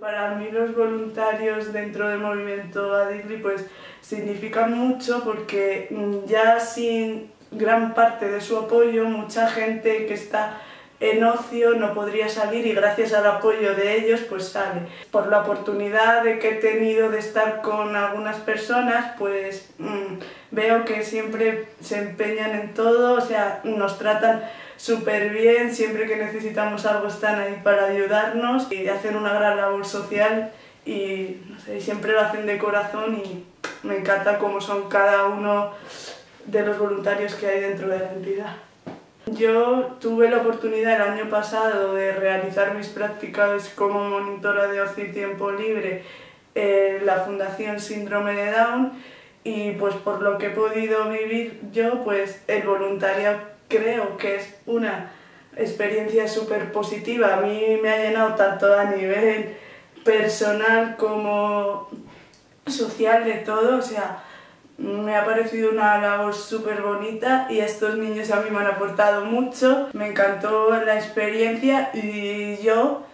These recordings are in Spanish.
Para mí los voluntarios dentro del movimiento Adigli pues significan mucho porque mm, ya sin gran parte de su apoyo, mucha gente que está en ocio no podría salir y gracias al apoyo de ellos pues sale. Por la oportunidad de que he tenido de estar con algunas personas pues mm, veo que siempre se empeñan en todo, o sea, nos tratan súper bien, siempre que necesitamos algo están ahí para ayudarnos y hacen una gran labor social y siempre lo hacen de corazón y me encanta cómo son cada uno de los voluntarios que hay dentro de la entidad. Yo tuve la oportunidad el año pasado de realizar mis prácticas como monitora de ocio y tiempo libre en la Fundación Síndrome de Down y pues por lo que he podido vivir yo, pues el voluntariado creo que es una experiencia súper positiva. A mí me ha llenado tanto a nivel personal como social de todo, o sea, me ha parecido una labor súper bonita y estos niños a mí me han aportado mucho. Me encantó la experiencia y yo,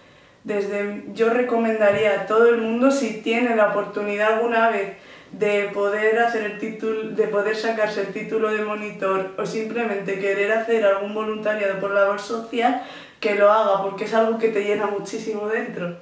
desde, yo recomendaría a todo el mundo si tiene la oportunidad alguna vez de poder hacer el título, de poder sacarse el título de monitor o simplemente querer hacer algún voluntariado por labor social, que lo haga porque es algo que te llena muchísimo dentro.